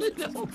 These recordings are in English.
Entschuldigung.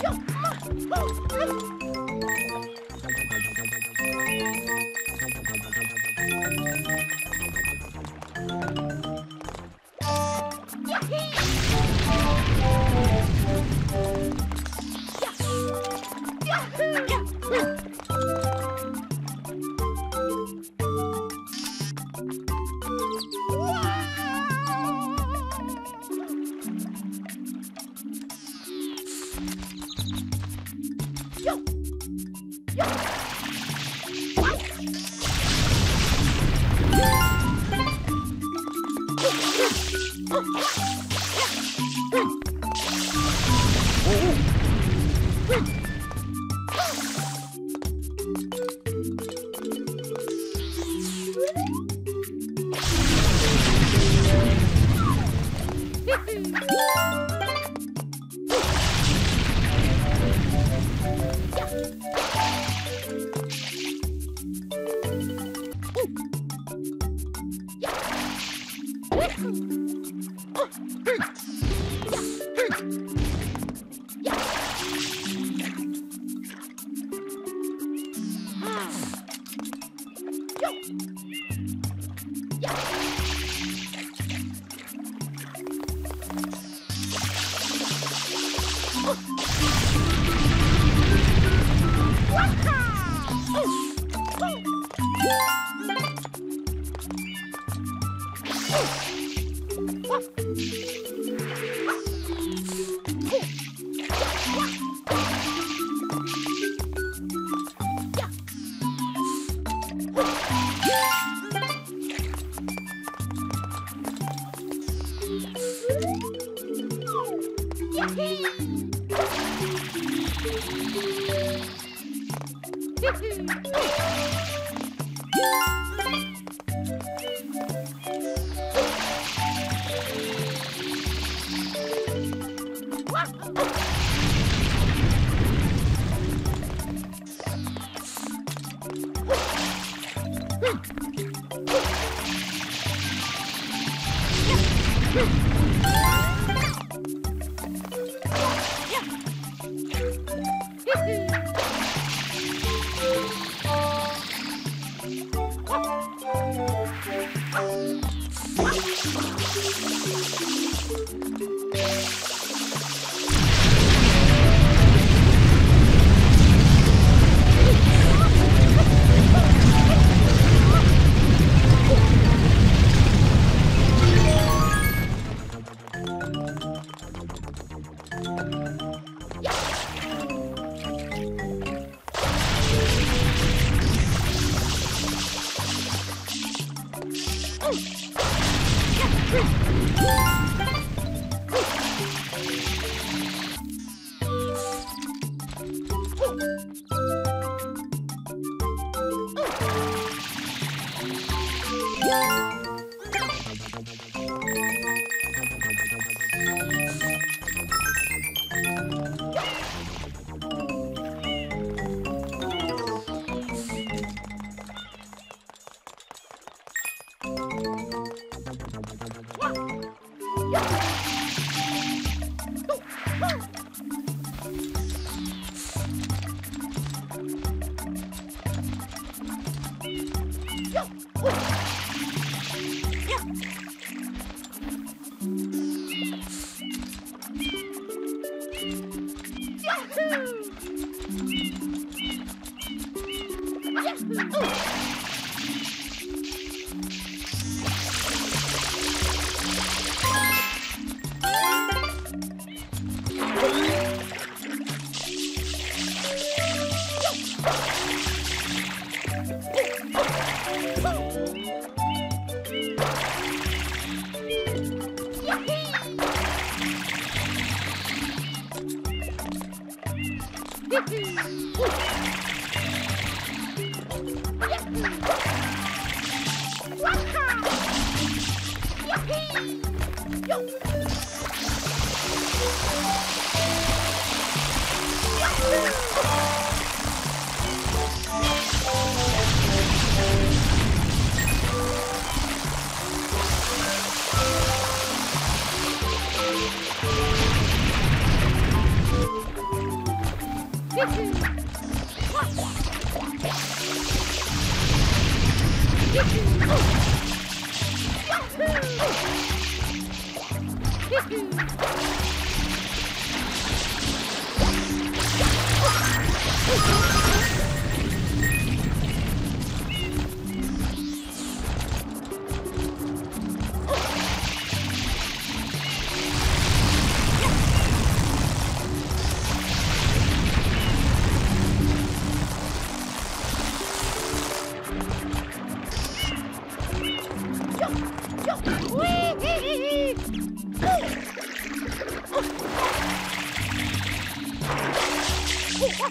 就。Oh! Catch Yahoo!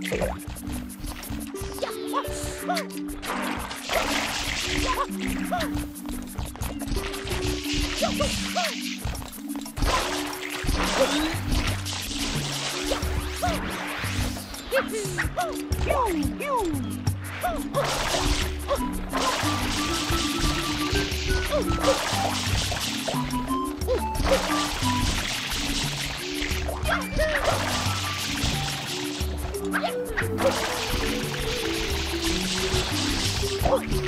Oh, Oh!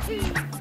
Party!